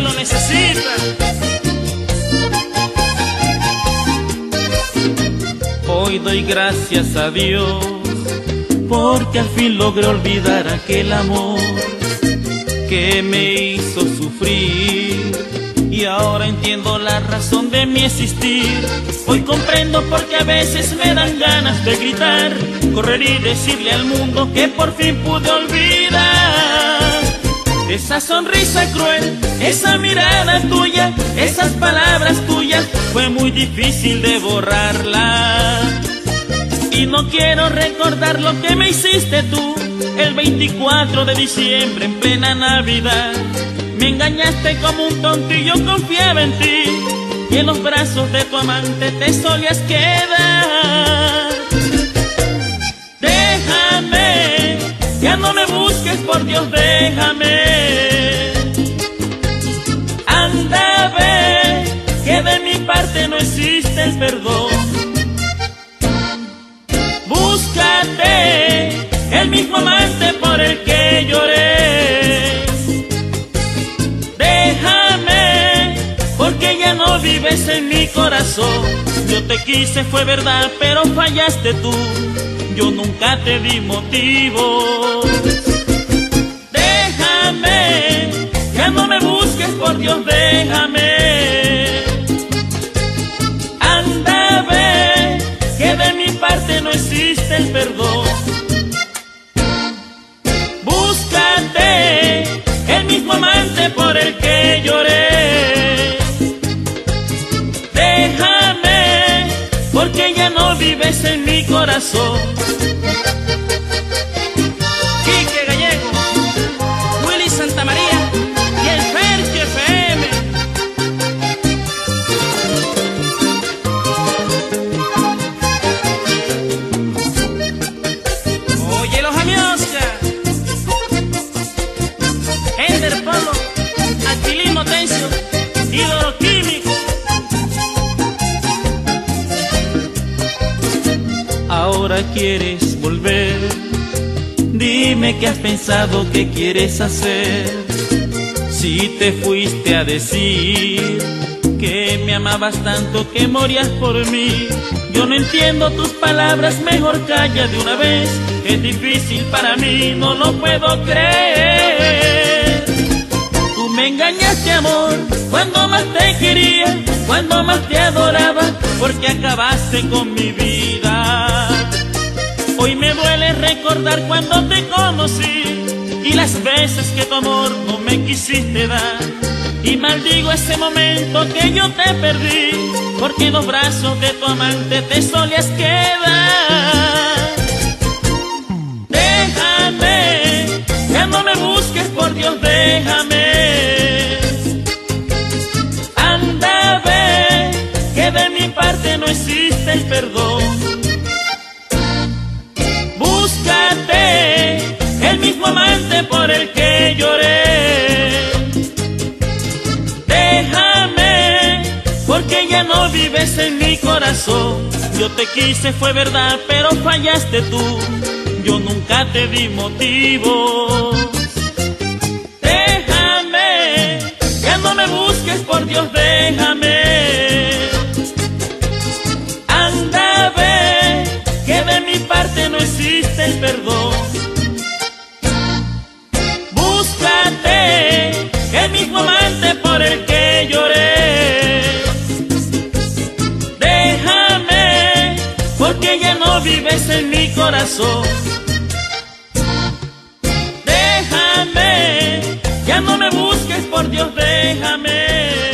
Lo necesita. Hoy doy gracias a Dios porque al fin logré olvidar aquel amor que me hizo sufrir y ahora entiendo la razón de mi existir. Hoy comprendo porque a veces me dan ganas de gritar, correr y decirle al mundo que por fin pude olvidar. Esa sonrisa cruel, esa mirada tuya, esas palabras tuyas, fue muy difícil de borrarla. Y no quiero recordar lo que me hiciste tú el 24 de diciembre en plena Navidad. Me engañaste como un yo confiaba en ti. Y en los brazos de tu amante te solías quedar. Déjame, ya no me busques, por Dios, déjame. El perdón. Búscate el mismo amante por el que lloré. Déjame, porque ya no vives en mi corazón. Yo te quise, fue verdad, pero fallaste tú. Yo nunca te di motivo. Déjame, ya no me busques, por Dios, déjame. Por el que lloré. Déjame, porque ya no vives en mi corazón. Quieres volver, dime qué has pensado que quieres hacer. Si te fuiste a decir que me amabas tanto que morías por mí. Yo no entiendo tus palabras, mejor calla de una vez. Es difícil para mí, no lo puedo creer. Tú me engañaste, amor, cuando más te quería, cuando más te adoraba, porque acabaste con mi vida. Hoy me duele recordar cuando te conocí y las veces que tu amor no me quisiste dar. Y maldigo ese momento que yo te perdí, porque los brazos de tu amante te solías quedar. El mismo amante por el que lloré. Déjame, porque ya no vives en mi corazón. Yo te quise, fue verdad, pero fallaste tú. Yo nunca te di motivo. Déjame, ya no me busques, por Dios, déjame. Vives en mi corazón. Déjame, ya no me busques, por Dios, déjame.